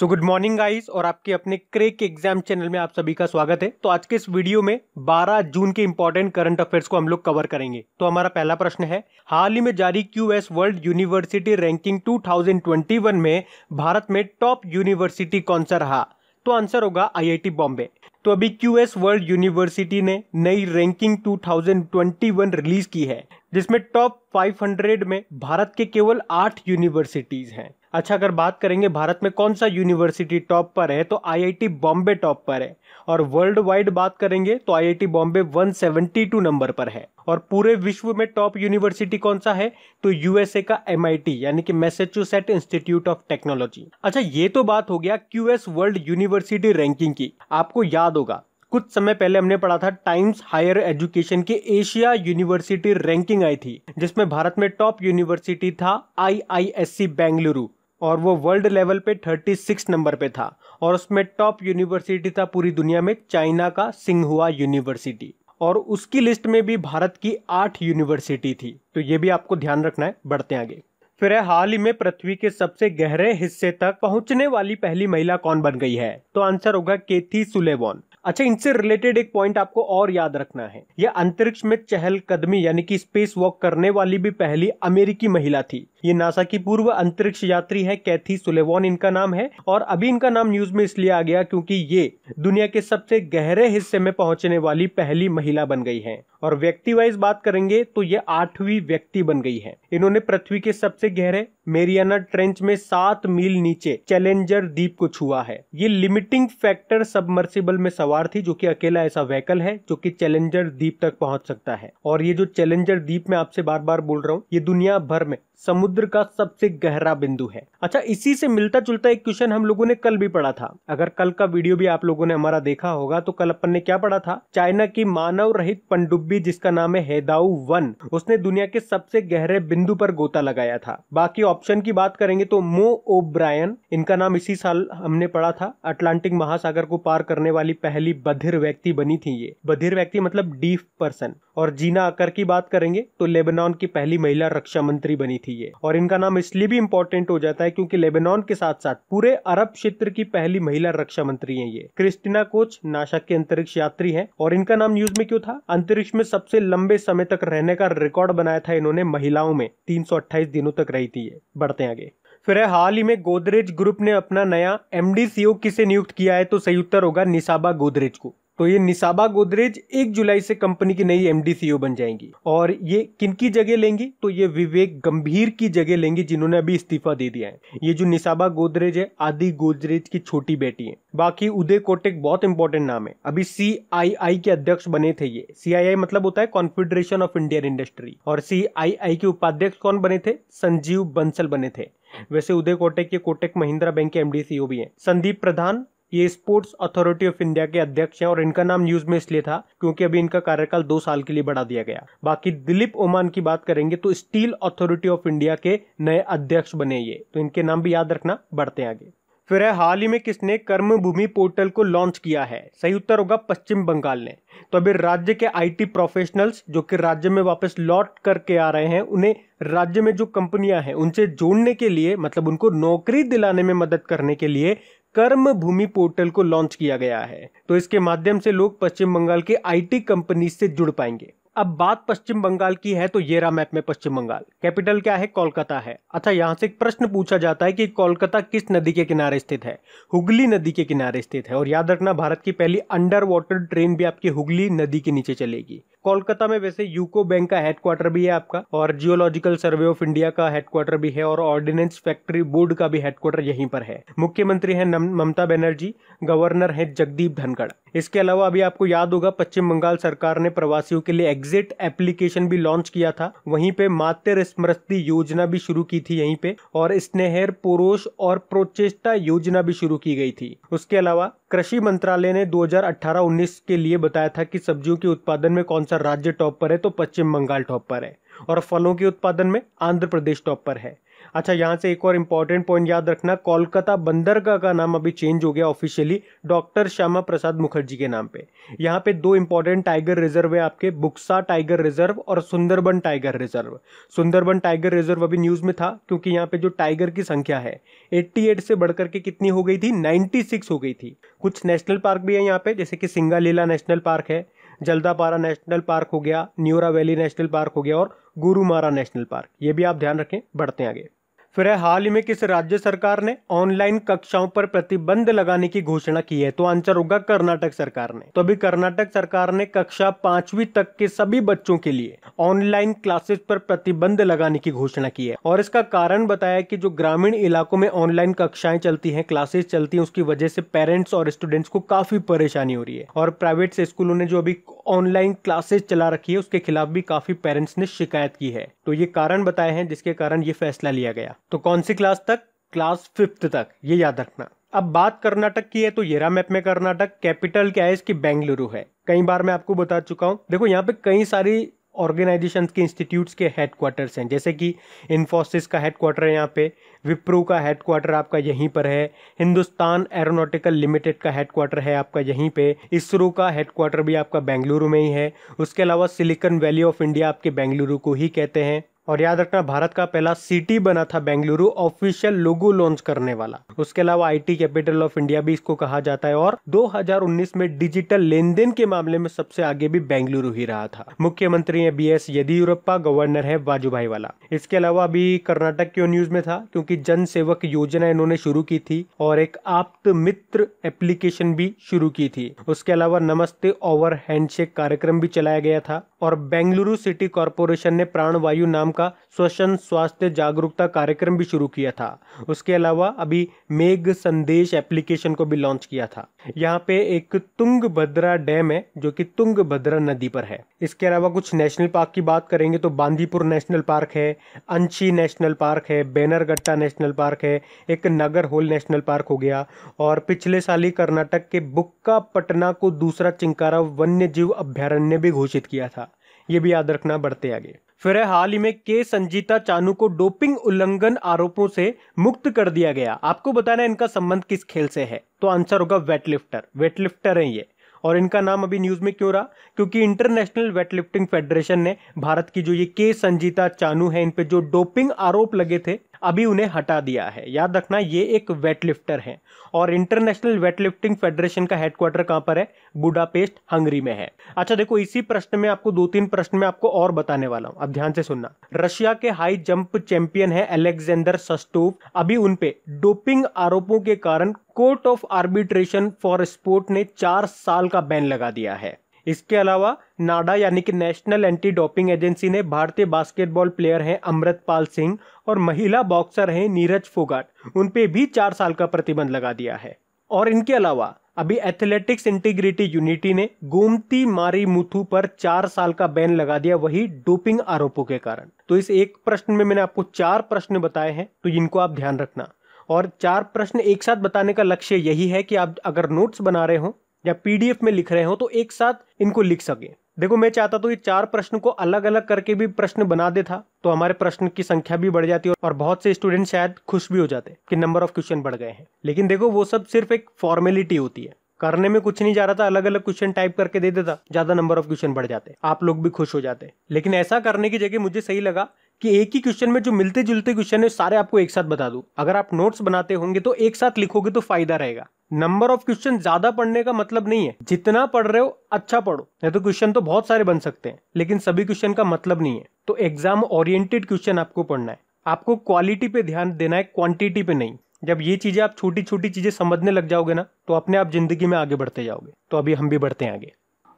So good morning guys और आपके अपने क्रेक एग्ज़ाम चैनल में आप सभी का स्वागत है। तो आज के इस वीडियो में 12 जून के इंपॉर्टेंट करंट अफेयर्स को हम लोग कवर करेंगे। तो हमारा पहला प्रश्न है, हाल ही में जारी क्यूएस वर्ल्ड यूनिवर्सिटी रैंकिंग 2021 में भारत में टॉप यूनिवर्सिटी कौन सा रहा? तो आंसर होगा आईआईटी बॉम्बे तो अभी क्यूएस वर्ल्ड यूनिवर्सिटी ने नई रैंकिंग 2021 रिलीज़ की है, जिसमें टॉप 500 में भारत के केवल आठ यूनिवर्सिटीज हैं। अच्छा अगर बात करेंगे भारत में कौन सा यूनिवर्सिटी टॉप पर है तो आईआईटी बॉम्बे टॉप पर है। और वर्ल्ड वाइड बात करेंगे तो आईआईटी बॉम्बे 172 नंबर पर है। और पूरे विश्व में टॉप यूनिवर्सिटी कौन सा है तो यूएसए का एमआईटी यानी कि मैसेच्यूसेट इंस्टीट्यूट ऑफ़ टेक्नोलॉजी अच्छा ये तो बात हो गया क्यूएस वर्ल्ड यूनिवर्सिटी रैंकिंग की। आपको याद होगा, कुछ समय पहले हमने पढ़ा था टाइम्स हायर एजुकेशन की एशिया यूनिवर्सिटी रैंकिंग आई थी, जिसमें भारत में टॉप यूनिवर्सिटी था आईआईएससी बेंगलुरु और वो वर्ल्ड लेवल पे 36 नंबर पे था और उसमें टॉप यूनिवर्सिटी था पूरी दुनिया में, चाइना का सिंहुआ यूनिवर्सिटी और उसकी लिस्ट में भी भारत की आठ यूनिवर्सिटी थी। तो ये भी आपको ध्यान रखना है, बढ़ते आगे। फिर है, हाल ही में पृथ्वी के सबसे गहरे हिस्से तक पहुँचने वाली पहली महिला कौन बन गई है? तो आंसर होगा केथी सुलेवॉन। अच्छा इनसे रिलेटेड एक पॉइंट आपको और याद रखना है। यह अंतरिक्ष में चहल कदमी यानी कि स्पेस वॉक करने वाली भी पहली अमेरिकी महिला थी। ये नासा की पूर्व अंतरिक्ष यात्री है कैथी सुलेवॉन, इनका नाम है। और अभी इनका नाम न्यूज़ में इसलिए आ गया क्योंकि ये दुनिया के सबसे गहरे हिस्से में पहुँचने वाली पहली महिला बन गई है। और व्यक्ति वाइज बात करेंगे तो ये आठवीं व्यक्ति बन गई है। इन्होंने पृथ्वी के सबसे गहरे मेरियाना ट्रेंच में सात मील नीचे चैलेंजर द्वीप को छुआ है। ये लिमिटिंग फैक्टर सबमर्सिबल में सवार थी, जो कि अकेला ऐसा व्हीकल है, जो कि चैलेंजर द्वीप तक पहुँच सकता है। और ये जो चैलेंजर द्वीप में आपसे बार बार बोल रहा हूँ, ये दुनिया भर में समुद्र का सबसे गहरा बिंदु है। अच्छा इसी से मिलता जुलता एक क्वेश्चन हम लोगों ने कल भी पढ़ा था। अगर कल का वीडियो भी आप लोगों ने हमारा देखा होगा तो कल अपन ने क्या पढ़ा था? चाइना की मानव रहित पनडुब्बी, जिसका नाम है हेदाऊ वन, उसने दुनिया के सबसे गहरे बिंदु पर गोता लगाया था। बाकी ऑप्शन की बात करेंगे तो मो ओ ब्रायन इनका नाम इसी साल हमने पढ़ा था। अटलांटिक महासागर को पार करने वाली पहली बधिर व्यक्ति बनी थी ये। बधिर व्यक्ति मतलब डीफ पर्सन। और जीना अकर की बात करेंगे तो लेबनान की पहली महिला रक्षा मंत्री बनी थी। ये और इनका नाम इसलिए भी इंपॉर्टेंट हो जाता है क्योंकि लेबनान के साथ साथ पूरे अरब क्षेत्र की पहली महिला रक्षा मंत्री है ये। क्रिस्टिना कोच नासा के अंतरिक्ष यात्री है। और इनका नाम न्यूज़ में क्यों था? अंतरिक्ष में सबसे लंबे समय तक रहने का रिकॉर्ड बनाया था इन्होंने महिलाओं में। तीन सौ अट्ठाईस दिनों तक रही थी ये। बढ़ते आगे। फिर हाल ही में गोदरेज ग्रुप ने अपना नया एमडी सीओ किसे नियुक्त किया है तो सही उत्तर होगा निसाबा गोदरेज को। तो ये निसाबा गोदरेज एक जुलाई से कंपनी की नई एमडी सीईओ बन जाएँगी। और ये किन की जगह लेंगी? तो ये विवेक गंभीर की जगह लेंगी जिन्होंने अभी इस्तीफा दे दिया है। ये जो निसाबा गोदरेज है, आदि गोदरेज की छोटी बेटी है। बाकी उदय कोटेक बहुत इंपॉर्टेंट नाम है। अभी सीआईआई के अध्यक्ष बने थे ये। सीआईआई मतलब होता है कॉन्फेडरेशन ऑफ़ इंडियन इंडस्ट्री और CII के उपाध्यक्ष कौन बने थे? संजीव बंसल बने थे। वैसे उदय कोटेक के कोटेक महिंद्रा बैंक के एमडी सीईओ भी हैं। संदीप प्रधान ये स्पोर्ट्स अथॉरिटी ऑफ़ इंडिया के अध्यक्ष हैं और इनका नाम न्यूज़ में इसलिए था क्योंकि अभी इनका कार्यकाल दो साल के लिए बढ़ा दिया गया। बाकी दिलीप ओमान की बात करेंगे तो स्टील अथॉरिटी ऑफ़ इंडिया के नए अध्यक्ष बने ये। तो इनके नाम भी याद रखना, बढ़ते आगे। फिर है, हाल ही में किसने कर्म भूमि पोर्टल को लॉन्च किया है? सही उत्तर होगा पश्चिम बंगाल ने। तो अभी राज्य के आईटी प्रोफेशनल्स जो कि राज्य में वापस लौट करके आ रहे हैं, उन्हें राज्य में जो कंपनियाँ हैं, उनसे जोड़ने के लिए मतलब उनको नौकरी दिलाने में मदद करने के लिए कर्म भूमि पोर्टल को लॉन्च किया गया है। तो इसके माध्यम से लोग पश्चिम बंगाल के आईटी कंपनी से जुड़ पाएँगे। अब बात पश्चिम बंगाल की है तो ये रहा मैप में पश्चिम बंगाल। कैपिटल क्या है? कोलकाता है। अच्छा यहाँ से एक प्रश्न पूछा जाता है कि कोलकाता किस नदी के किनारे स्थित है? हुगली नदी के किनारे स्थित है। और याद रखना, भारत की पहली अंडर वाटर ट्रेन भी आपकी हुगली नदी के नीचे चलेगी। कोलकाता में वैसे यूको बैंक का हेडक्वार्टर भी है आपका और जियोलॉजिकल सर्वे ऑफ़ इंडिया का हेडक्वार्टर भी है और ऑर्डिनेंस फैक्ट्री बोर्ड का भी हेडक्वार्टर यहीं पर है। मुख्यमंत्री है ममता बनर्जी, गवर्नर है जगदीप धनखड़। इसके अलावा अभी आपको याद होगा, पश्चिम बंगाल सरकार ने प्रवासियों के लिए एग्जिट एप्लीकेशन भी लॉन्च किया था। वहीं पे मातृ स्मृति योजना भी शुरू की थी यहीं पे और स्नेहर पुरोष और प्रोचेष्टा योजना भी शुरू की गई थी। उसके अलावा कृषि मंत्रालय ने 2018-19 के लिए बताया था कि सब्जियों के उत्पादन में कौन सा राज्य टॉप पर है तो पश्चिम बंगाल टॉप पर है। और फलों के उत्पादन में आंध्र प्रदेश टॉप पर है। अच्छा यहाँ से एक और इम्पोर्टेंट पॉइंट याद रखना, कोलकाता बंदरगाह का नाम अभी चेंज हो गया ऑफिशियली डॉक्टर श्यामा प्रसाद मुखर्जी के नाम पे। यहाँ पे दो इंपॉर्टेंट टाइगर रिज़र्व है आपके, बुक्सा टाइगर रिज़र्व और Sundarban tiger reserve Sundarban tiger reserve अभी न्यूज़ में था, क्योंकि यहाँ पे जो टाइगर की संख्या है 88 से बढ़कर के कितनी हो गई थी? 96 हो गई थी। कुछ नेशनल पार्क भी है यहाँ पे, जैसे कि सिंगालीला नेशनल पार्क है जल्दापारा नेशनल पार्क हो गया, न्यूरा वैली नेशनल पार्क हो गया और गुरुमारा नेशनल पार्क। ये भी आप ध्यान रखें, बढ़ते आगे। फिर हाल ही में किस राज्य सरकार ने ऑनलाइन कक्षाओं पर प्रतिबंध लगाने की घोषणा की है? तो आंसर होगा कर्नाटक सरकार ने। तो अभी कर्नाटक सरकार ने कक्षा पांचवी तक के सभी बच्चों के लिए ऑनलाइन क्लासेस पर प्रतिबंध लगाने की घोषणा की है। और इसका कारण बताया कि जो ग्रामीण इलाकों में ऑनलाइन कक्षाएँ चलती हैं, क्लासेस चलती हैं, उसकी वजह से पेरेंट्स और स्टूडेंट्स को काफ़ी परेशानी हो रही है। और प्राइवेट स्कूलों ने जो अभी ऑनलाइन क्लासेस चला रखी है, उसके खिलाफ भी काफ़ी पेरेंट्स ने शिकायत की है। तो ये कारण बताए हैं, जिसके कारण ये फैसला लिया गया। तो कौन सी क्लास तक? क्लास फिफ्थ तक, ये याद रखना। अब बात कर्नाटक की है तो येरा मैप में कर्नाटक, कैपिटल क्या है? इसकी बेंगलुरु है। कई बार मैं आपको बता चुका हूँ। देखो, यहाँ पे कई सारी ऑर्गेनाइजेशन के इंस्टीट्यूट्स के हेडक्वार्टर्स हैं। जैसे कि इन्फोसिस का हेडक्वार्टर है यहाँ पे विप्रो का हेडक्वार्टर आपका यहीं पर है हिंदुस्तान एरोनॉटिकल लिमिटेड का हेडक्वार्टर है आपका यहीं पे, इसरो का हेडक्वार्टर भी आपका बेंगलुरु में ही है। उसके अलावा सिलिकन वैली ऑफ़ इंडिया आपके बेंगलुरु को ही कहते हैं। और याद रखना, भारत का पहला सिटी बना था बेंगलुरु ऑफिशियल लोगो लॉन्च करने वाला। उसके अलावा आईटी कैपिटल ऑफ़ इंडिया भी इसको कहा जाता है और 2019 में डिजिटल लेन देन के मामले में सबसे आगे भी बेंगलुरु ही रहा था। मुख्यमंत्री है बी एस येदियुरप्पा गवर्नर है वाजुभाई वाला। इसके अलावा अभी कर्नाटक क्यों न्यूज़ में था, क्योंकि जन सेवक योजना इन्होंने शुरू की थी और एक आप्त मित्र एप्लीकेशन भी शुरू की थी। उसके अलावा नमस्ते ओवर हैंडशेक कार्यक्रम भी चलाया गया था और बेंगलुरु सिटी कॉरपोरेशन ने प्राणवायु नाम का श्वसन स्वास्थ्य जागरूकता कार्यक्रम भी शुरू किया था। उसके अलावा अभी मेघ संदेश एप्लीकेशन को भी लॉन्च किया था। यहाँ पे एक तुंग भद्रा डैम है, जो कि तुंग भद्रा नदी पर है। इसके अलावा कुछ नेशनल पार्क की बात करेंगे तो बांदीपुर नेशनल पार्क है, अंशी नेशनल पार्क है, बैनरगट्टा नेशनल पार्क है, एक नगर होल नेशनल पार्क हो गया और पिछले साल ही कर्नाटक के बुक्का पटना को दूसरा चिंकारा वन्य जीव अभ्यारण्य भी घोषित किया था। ये भी याद रखना, बढ़ते आगे। फिर हाल ही में के संजीता चानू को डोपिंग उल्लंघन आरोपों से मुक्त कर दिया गया। आपको बताना इनका संबंध किस खेल से है? तो आंसर होगा वेटलिफ्टर। वेटलिफ्टर है ये। और इनका नाम अभी न्यूज़ में क्यों रहा? क्योंकि इंटरनेशनल वेटलिफ्टिंग फेडरेशन ने भारत की जो ये के संजीता चानू है, इन जो डोपिंग आरोप लगे थे अभी उन्हें हटा दिया है। याद रखना, ये एक वेटलिफ्टर है और इंटरनेशनल वेटलिफ्टिंग फेडरेशन का हेडक्वार्टर कहाँ पर है? बुडापेस्ट हंगरी में है। अच्छा देखो, इसी प्रश्न में आपको दो तीन प्रश्न में आपको और बताने वाला हूँ। अब ध्यान से सुनना। रशिया के हाई जंप चैंपियन है अलेक्जेंडर सस्टोव अभी उनपे डोपिंग आरोपों के कारण court of arbitration for sport ने चार साल का बैन लगा दिया है। इसके अलावा, नाडा यानी कि नेशनल एंटी डोपिंग एजेंसी ने भारतीय बास्केटबॉल प्लेयर हैं अमृतपाल सिंह और महिला बॉक्सर हैं नीरज फोगाट। उन पे भी चार साल का प्रतिबंध लगा दिया है। और इनके अलावा, अभी एथलेटिक्स इंटीग्रिटी यूनिटी ने गोमती मारी मुथु पर चार साल का बैन लगा दिया वही डोपिंग आरोपों के कारण। तो इस एक प्रश्न में मैंने आपको चार प्रश्न बताए हैं तो इनको आप ध्यान रखना। और चार प्रश्न एक साथ बताने का लक्ष्य यही है कि आप अगर नोट्स बना रहे हो या पीडीएफ में लिख रहे हो तो एक साथ इनको लिख सके। देखो, मैं चाहता तो ये चार प्रश्न को अलग अलग करके भी प्रश्न बना देता तो हमारे प्रश्न की संख्या भी बढ़ जाती और बहुत से स्टूडेंट शायद खुश भी हो जाते कि नंबर ऑफ़ क्वेश्चन बढ़ गए हैं। लेकिन देखो, वो सब सिर्फ़ एक फॉर्मेलिटी होती है। करने में कुछ नहीं जा रहा था अलग अलग क्वेश्चन टाइप करके दे देता, ज़्यादा नंबर ऑफ़ क्वेश्चन बढ़ जाते, आप लोग भी खुश हो जाते। लेकिन ऐसा करने की जगह मुझे सही लगा कि एक ही क्वेश्चन में जो मिलते जुलते क्वेश्चन है, सारे आपको एक साथ बता दू। अगर आप नोट्स बनाते होंगे तो एक साथ लिखोगे तो फ़ायदा रहेगा। नंबर ऑफ़ क्वेश्चन ज़्यादा पढ़ने का मतलब नहीं है। जितना पढ़ रहे हो अच्छा पढ़ो। नहीं तो क्वेश्चन तो बहुत सारे बन सकते हैं, लेकिन सभी क्वेश्चन का मतलब नहीं है। तो एग्ज़ाम ओरिएंटेड क्वेश्चन आपको पढ़ना है। आपको क्वालिटी पे ध्यान देना है क्वांटिटी पे नहीं। जब ये चीज़ें आप छोटी छोटी चीज़ें समझने लग जाओगे ना तो अपने आप ज़िंदगी में आगे बढ़ते जाओगे। तो अभी हम भी बढ़ते हैं आगे।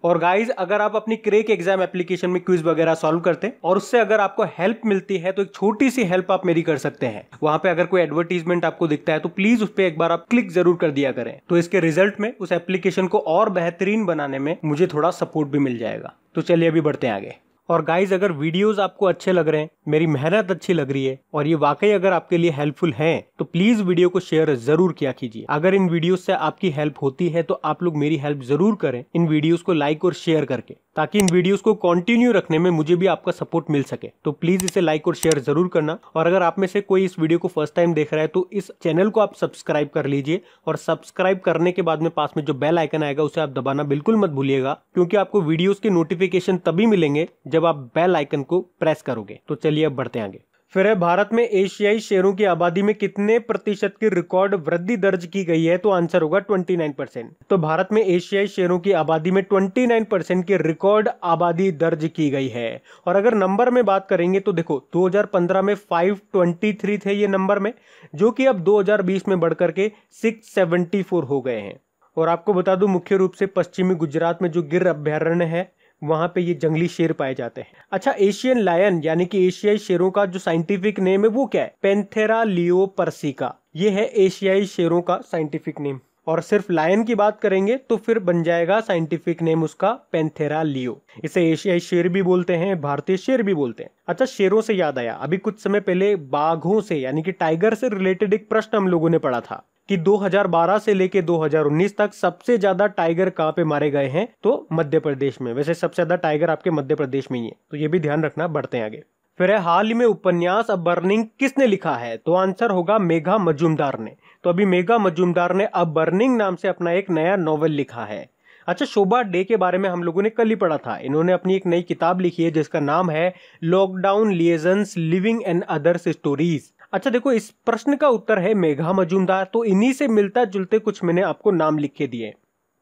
और गाइज़ अगर आप अपनी क्रेक एग्ज़ाम एप्लीकेशन में क्विज वगैरह सॉल्व करते हैं, और उससे अगर आपको हेल्प मिलती है तो एक छोटी सी हेल्प आप मेरी कर सकते हैं। वहाँ पे अगर कोई एडवर्टीजमेंट आपको दिखता है तो प्लीज़ उस पर एक बार आप क्लिक ज़रूर कर दिया करें। तो इसके रिज़ल्ट में, उस एप्लीकेशन को और बेहतरीन बनाने में मुझे थोड़ा सपोर्ट भी मिल जाएगा। तो चलिए अभी बढ़ते हैं आगे। और गाइज़ अगर वीडियोस आपको अच्छे लग रहे हैं, मेरी मेहनत अच्छी लग रही है, और ये वाकई अगर आपके लिए हेल्पफुल है तो प्लीज़ वीडियो को शेयर ज़रूर किया कीजिए। अगर इन वीडियो से आपकी हेल्प होती है तो आप लोग मेरी हेल्प ज़रूर करें इन वीडियोस को लाइक और शेयर करके, ताकि इन वीडियोस को कंटिन्यू रखने में मुझे भी आपका सपोर्ट मिल सके। तो प्लीज़ इसे लाइक और शेयर ज़रूर करना। और अगर आप में से कोई इस वीडियो को फ़र्स्ट टाइम देख रहा है तो इस चैनल को आप सब्सक्राइब कर लीजिए, और सब्सक्राइब करने के बाद में पास में जो बेल आइकन आएगा, उसे आप दबाना बिल्कुल मत भूलिएगा, क्योंकि आपको वीडियोस के नोटिफिकेशन तभी मिलेंगे जब आप बेल आइकन को प्रेस करोगे तो चलिए अब बढ़ते आगे। फिर है, भारत में एशियाई शेरों की आबादी में कितने प्रतिशत की रिकॉर्ड वृद्धि दर्ज की गई है तो आंसर होगा 29 परसेंट तो भारत में एशियाई शेरों की आबादी में 29 परसेंट की रिकॉर्ड आबादी दर्ज की गई है। और अगर नंबर में बात करेंगे तो देखो 2015 में 523 थे ये नंबर में, जो कि अब 2020 में बढ़कर के 674 हो गए हैं। और आपको बता दूँ, मुख्य रूप से पश्चिमी गुजरात में जो गिर अभ्यारण्य है वहाँ पे ये जंगली शेर पाए जाते हैं। अच्छा एशियन लायन यानी कि एशियाई शेरों का जो साइंटिफिक नेम है, वो क्या है? पेंथेरा लियो परसिका ये है एशियाई शेरों का साइंटिफिक नेम और सिर्फ़ लायन की बात करेंगे तो फिर बन जाएगा साइंटिफिक नेम उसका पेंथेरा लियो इसे एशियाई शेर भी बोलते हैं, भारतीय शेर भी बोलते हैं। अच्छा शेरों से याद आया। अभी कुछ समय पहले बाघों से, यानी कि टाइगर से रिलेटेड एक प्रश्न हम लोगों ने पढ़ा था। कि 2012 से लेके 2019 तक सबसे ज़्यादा टाइगर कहाँ पे मारे गए हैं? तो मध्य प्रदेश में। वैसे सबसे ज़्यादा टाइगर आपके मध्य प्रदेश में ही है। तो ये भी ध्यान रखना, बढ़ते हैं आगे। फिर है, हाल ही में उपन्यास अब बर्निंग किसने लिखा है? तो आंसर होगा मेघा मजूमदार ने। तो अभी मेघा मजूमदार ने अब बर्निंग नाम से अपना एक नया नॉवल लिखा है। अच्छा शोभा डे के बारे में हम लोगों ने कल ही पढ़ा था। इन्होंने अपनी एक नई किताब लिखी है, जिसका नाम है lockdown liaisons living and others stories. अच्छा देखो, इस प्रश्न का उत्तर है मेघा मजूमदार तो इन्हीं से मिलता जुलते कुछ मैंने आपको नाम लिख दिए,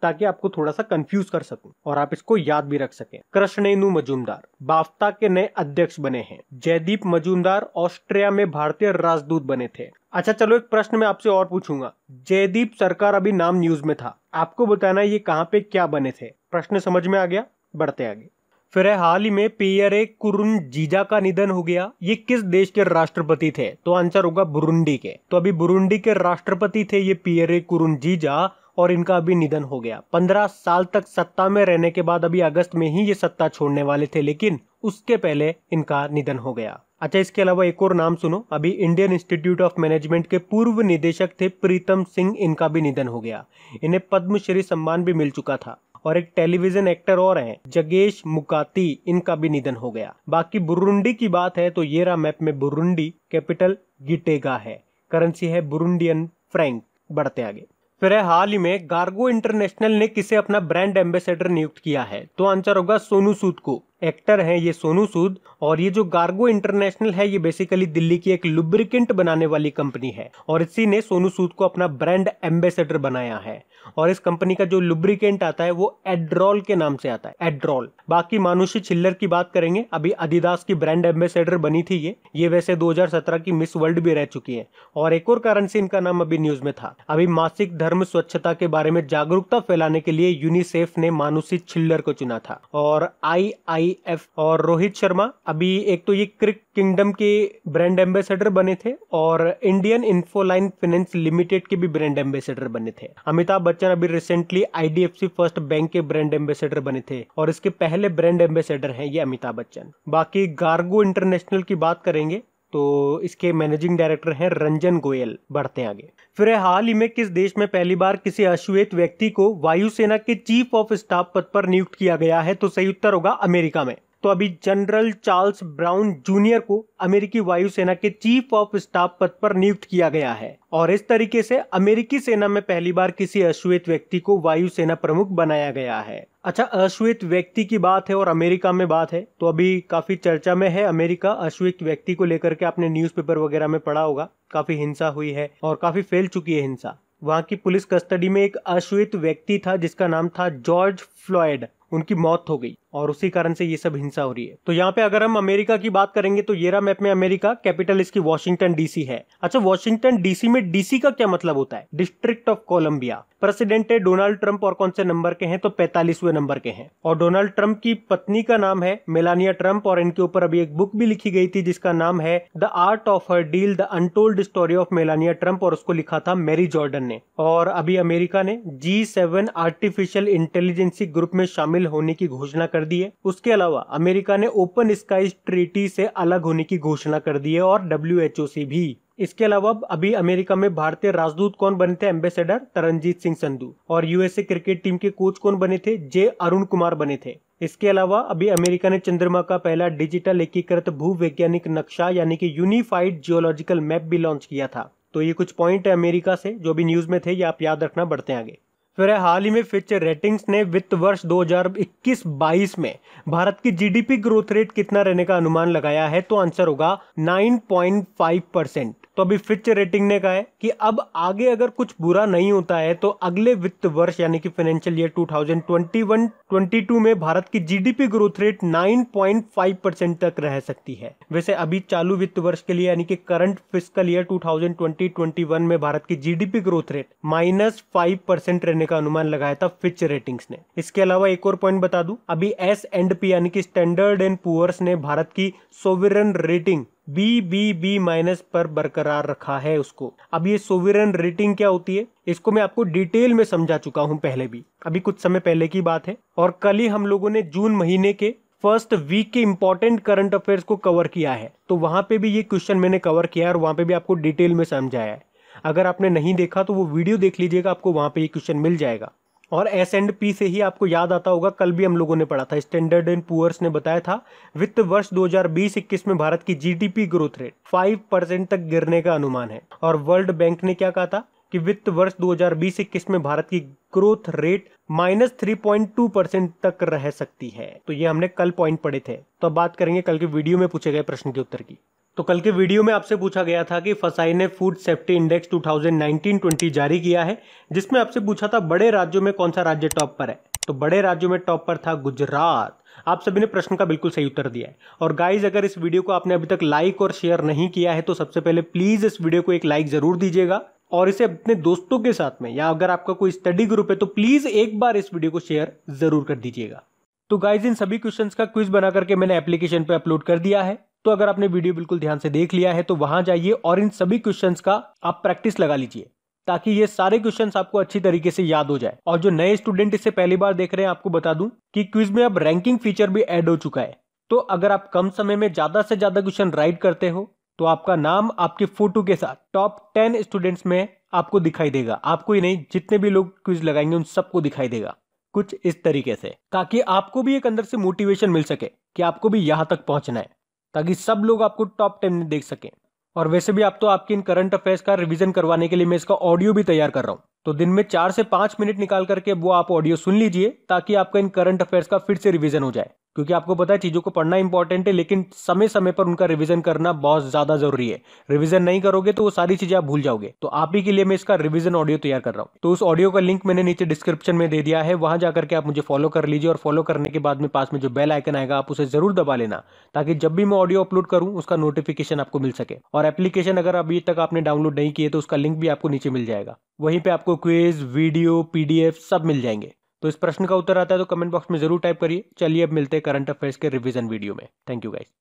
ताकि आपको थोड़ा सा कंफ्यूज कर सकूँ, और आप इसको याद भी रख सकें। कृष्णेनु मजूमदार, बाफ्ता के नए अध्यक्ष बने हैं। जयदीप मजूमदार, ऑस्ट्रिया में भारतीय राजदूत बने थे। अच्छा चलो एक प्रश्न मैं आपसे और पूछूँगा। जयदीप सरकार अभी नाम न्यूज़ में था, आपको बताना ये कहाँ पे क्या बने थे? प्रश्न समझ में आ गया? बढ़ते आगे। फिर हाल ही में पियरे कुरुन जीजा का निधन हो गया। ये किस देश के राष्ट्रपति थे? तो आंसर होगा बुरुंडी के। तो अभी बुरुंडी के राष्ट्रपति थे ये पियरे कुरुन जीजा और इनका अभी निधन हो गया। पंद्रह साल तक सत्ता में रहने के बाद अभी अगस्त में ही ये सत्ता छोड़ने वाले थे, लेकिन उसके पहले इनका निधन हो गया। अच्छा इसके अलावा एक और नाम सुनो। अभी इंडियन इंस्टीट्यूट ऑफ़ मैनेजमेंट के पूर्व निदेशक थे प्रीतम सिंह, इनका भी निधन हो गया। इन्हें पद्मश्री सम्मान भी मिल चुका था। और एक टेलीविज़न एक्टर और हैं, जगेश मुकाती, इनका भी निधन हो गया। बाकी बुरुंडी की बात है तो येरा मैप में बुरुंडी, कैपिटल गिटेगा है। करेंसी है बुरुंडियन फ्रैंक। बढ़ते आगे। फिर है हाल ही में, गार्गो इंटरनेशनल ने किसे अपना ब्रांड एम्बेसडर नियुक्त किया है? तो आंसर होगा सोनू सूद को। एक्टर हैं ये सोनू सूद और ये जो गार्गो इंटरनेशनल है, ये बेसिकली दिल्ली की एक लुब्रिकेंट बनाने वाली कंपनी है। और इसी ने सोनू सूद को अपना ब्रांड एम्बेसडर बनाया है। और इस कंपनी का जो लुब्रिकेंट आता है, वो एड्रॉल के नाम से आता है। एड्रॉल बाकी मानुषी छिल्लर की बात करेंगे, अभी अदिदास की ब्रांड एम्बेसडर बनी थी ये। ये वैसे 2017 की मिस वर्ल्ड भी रह चुकी है। और एक और कारण से इनका नाम अभी न्यूज़ में था। अभी मासिक धर्म स्वच्छता के बारे में जागरूकता फैलाने के लिए यूनिसेफ ने मानुषी छिल्लर को चुना था। और आई आई एफ़ और रोहित शर्मा, अभी एक तो ये क्रिक किंगडम के ब्रांड एम्बेसडर बने थे और इंडियन इन्फोलाइन फाइनेंस लिमिटेड के भी ब्रांड एम्बेसडर बने थे। अमिताभ बच्चन अभी रिसेंटली आईडीएफसी फ़र्स्ट बैंक के ब्रांड एम्बेसडर बने थे और इसके पहले ब्रांड एम्बेसडर हैं ये अमिताभ बच्चन। बाकी गार्गो इंटरनेशनल की बात करेंगे तो इसके मैनेजिंग डायरेक्टर हैं रंजन गोयल। बढ़ते आगे। फिर हाल ही में किस देश में पहली बार किसी अश्वेत व्यक्ति को वायुसेना के चीफ ऑफ़ स्टाफ पद पर नियुक्त किया गया है? तो सही उत्तर होगा अमेरिका में। तो अभी जनरल चार्ल्स ब्राउन जूनियर को अमेरिकी वायुसेना के चीफ ऑफ़ स्टाफ पद पर नियुक्त किया गया है। और इस तरीके से अमेरिकी सेना में पहली बार किसी अश्वेत व्यक्ति को वायुसेना प्रमुख बनाया गया है। अच्छा अश्वेत व्यक्ति की बात है और अमेरिका में बात है तो अभी काफ़ी चर्चा में है अमेरिका। अश्वेत व्यक्ति को लेकर के आपने न्यूज़पेपर वगैरह में पढ़ा होगा, काफ़ी हिंसा हुई है और काफ़ी फैल चुकी है हिंसा। वहाँ की पुलिस कस्टडी में एक अश्वेत व्यक्ति था, जिसका नाम था जॉर्ज फ्लॉयड उनकी मौत हो गई। और उसी कारण से ये सब हिंसा हो रही है। तो यहाँ पे अगर हम अमेरिका की बात करेंगे तो ये रहा मैप में अमेरिका, कैपिटल इसकी वॉशिंगटन डीसी है। अच्छा वॉशिंगटन डीसी में डीसी का क्या मतलब होता है? District of Columbia. प्रेसिडेंट है डोनाल्ड ट्रंप और कौन से नंबर के हैं? तो पैतालीसवें नंबर के हैं। और डोनाल्ड ट्रंप की पत्नी का नाम है मेलानिया ट्रंप और इनके ऊपर अभी एक बुक भी लिखी गई थी जिसका नाम है the art of her deal, the untold story of Melania Trump और उसको लिखा था मेरी जॉर्डन ने। और अभी अमेरिका ने G seven artificial intelligence group में शामिल होने की घोषणा कर कर दी है। उसके अलावा अमेरिका ने ओपन स्काई ट्रीटी से अलग होने की घोषणा कर दी है और डब्ल्यू से भी। इसके अलावा अभी अमेरिका में भारतीय राजदूत कौन बने थे? एम्बेसडर तरनजीत सिंह संधू। और यूएसए क्रिकेट टीम के कोच कौन बने थे? जे अरुण कुमार बने थे। इसके अलावा अभी अमेरिका ने चंद्रमा का पहला डिजिटल एकीकृत भू वैज्ञानिक नक्शा यानी कि यूनिफाइड जियोलॉजिकल मैप भी लॉन्च किया था। तो ये कुछ पॉइंट है अमेरिका से, जो भी न्यूज़ में थे, ये आप याद रखना, बढ़ते आगे। फिर हाल ही में फिच रेटिंग्स ने वित्त वर्ष 2021-22 में भारत की जीडीपी ग्रोथ रेट कितना रहने का अनुमान लगाया है तो आंसर होगा 9.5 परसेंट तो अभी फिच रेटिंग ने कहा है कि अब आगे अगर कुछ बुरा नहीं होता है तो अगले वित्त वर्ष यानी कि फाइनेंशियल ईयर 2021-22 में भारत की जीडीपी ग्रोथ रेट 9.5 परसेंट तक रह सकती है। वैसे अभी चालू वित्त वर्ष के लिए यानी कि करंट फ़िज़िकल ईयर 2020-21 में भारत की जीडीपी ग्रोथ रेट माइनस रहने का अनुमान लगाया था फिच रेटिंग्स ने। इसके अलावा एक और पॉइंट बता दू, अभी एस एंड पी यानी कि स्टैंडर्ड एंड पुअर्स ने भारत की sovereign rating B B B minus पर बरकरार रखा है उसको। अब ये सोवरन रेटिंग क्या होती है? इसको मैं आपको डिटेल में समझा चुका हूँ पहले भी। अभी कुछ समय पहले की बात है। और कल ही हम लोगों ने जून महीने के फ़र्स्ट वीक के इंपॉर्टेंट करंट अफेयर्स को कवर किया है। तो वहाँ पे भी ये क्वेश्चन मैंने कवर किया है और वहाँ पे भी आपको डिटेल में समझाया है। अगर आपने नहीं देखा तो वो वीडियो देख लीजिएगा, आपको वहाँ पे ये क्वेश्चन मिल जाएगा। और एस एंड पी से ही आपको याद आता होगा, कल भी हम लोगों ने पढ़ा था। स्टैंडर्ड एंड पुअर्स ने बताया था, वित्त वर्ष 2020-21 में भारत की जीडीपी ग्रोथ रेट 5 परसेंट तक गिरने का अनुमान है। और वर्ल्ड बैंक ने क्या कहा था कि वित्त वर्ष 2020-21 में भारत की growth rate minus three point two percent तक रह सकती है। तो ये हमने कल पॉइंट पढ़े थे। तो अब बात करेंगे कल के वीडियो में पूछे गए प्रश्न के उत्तर की। तो कल के वीडियो में आपसे पूछा गया था कि फसाई ने फ़ूड सेफ्टी इंडेक्स 2019-20 जारी किया है, जिसमें आपसे पूछा था बड़े राज्यों में कौन सा राज्य टॉप पर है। तो बड़े राज्यों में टॉप पर था गुजरात। आप सभी ने प्रश्न का बिल्कुल सही उत्तर दिया है। और गाइज़ अगर इस वीडियो को आपने अभी तक लाइक और शेयर नहीं किया है तो सबसे पहले प्लीज़ इस वीडियो को एक लाइक ज़रूर दीजिएगा। और इसे अपने दोस्तों के साथ में, या अगर आपका कोई स्टडी ग्रुप है तो प्लीज़ एक बार इस वीडियो को शेयर ज़रूर कर दीजिएगा। तो गाइज़ इन सभी क्वेश्चंस का क्विज बना करके मैंने एप्लीकेशन पे अपलोड कर दिया है। तो अगर आपने वीडियो बिल्कुल ध्यान से देख लिया है तो वहाँ जाइए और इन सभी क्वेश्चन का आप प्रैक्टिस लगा लीजिए, ताकि ये सारे क्वेश्चंस आपको अच्छी तरीके से याद हो जाए। और जो नए स्टूडेंट इसे पहली बार देख रहे हैं, आपको बता दूँ कि क्विज में अब रैंकिंग फीचर भी ऐड हो चुका है। तो अगर आप कम समय में ज़्यादा से ज़्यादा क्वेश्चन राइट करते हो तो आपका नाम आपके फ़ोटो के साथ टॉप टेन स्टूडेंट्स में आपको दिखाई देगा। आपको ही नहीं, जितने भी लोग क्विज लगाएँगे, उन सबको दिखाई देगा। कुछ इस तरीके से, ताकि आपको भी एक अंदर से मोटिवेशन मिल सके कि आपको भी यहाँ तक पहुँचना है। ताकि सब लोग आपको टॉप टेन में देख सकें। और वैसे भी आप तो आपके इन करंट अफेयर्स का रिवीजन करवाने के लिए मैं इसका ऑडियो भी तैयार कर रहा हूँ। तो दिन में चार से पाँच मिनट निकाल करके वो आप ऑडियो सुन लीजिए, ताकि आपका इन करंट अफेयर्स का फिर से रिवीजन हो जाए। क्योंकि आपको पता है चीज़ों को पढ़ना इंपॉर्टेंट है, लेकिन समय समय पर उनका रिवीजन करना बहुत ज़्यादा ज़रूरी है। रिवीजन नहीं करोगे तो वो सारी चीज़ें आप भूल जाओगे। तो आप ही के लिए मैं इसका रिवीजन ऑडियो तैयार कर रहा हूँ। तो उस ऑडियो का लिंक मैंने नीचे डिस्क्रिप्शन में दे दिया है। वहाँ जाकर के आप मुझे फॉलो कर लीजिए, और फॉलो करने के बाद में पास में जो बेल आइकन आएगा, आप उसे ज़रूर दबा लेना, ताकि जब भी मैं ऑडियो अपलोड करूँ, उसका नोटिफिकेशन आपको मिल सके। और एप्लीकेशन अगर अभी तक आपने डाउनलोड नहीं किए तो उसका लिंक भी आपको नीचे मिल जाएगा। वहीं पे आपको क्विज वीडियो पीडीएफ सब मिल जाएँगे। तो इस प्रश्न का उत्तर आता है तो कमेंट बॉक्स में ज़रूर टाइप करिए। चलिए अब मिलते हैं करंट अफेयर्स के रिवीजन वीडियो में। Thank you guys